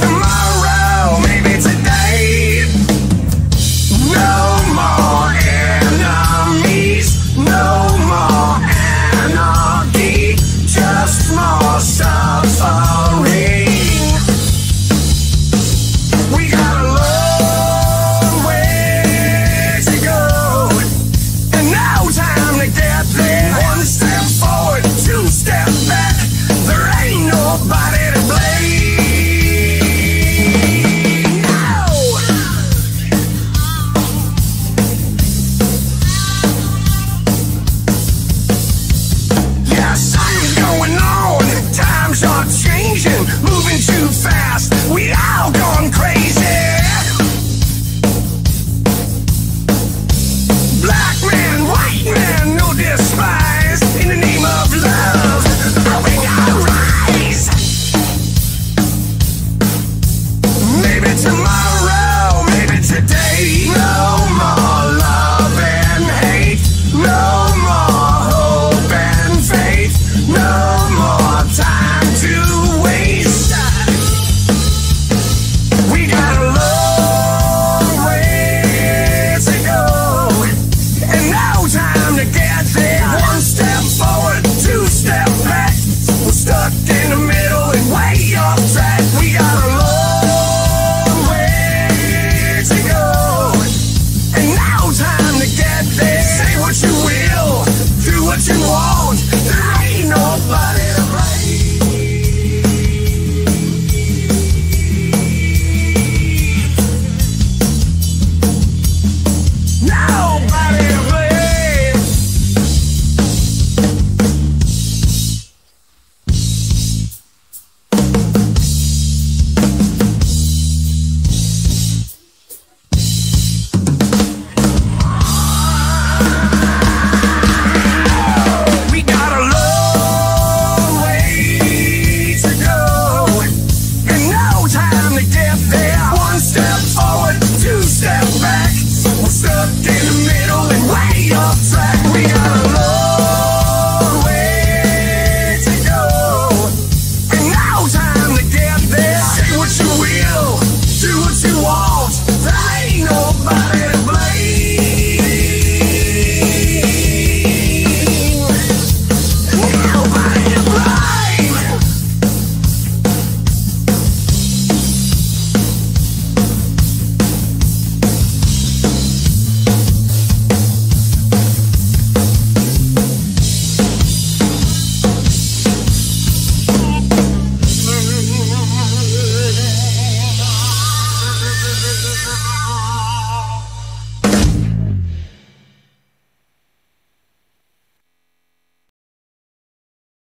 tomorrow, moving too fast. We all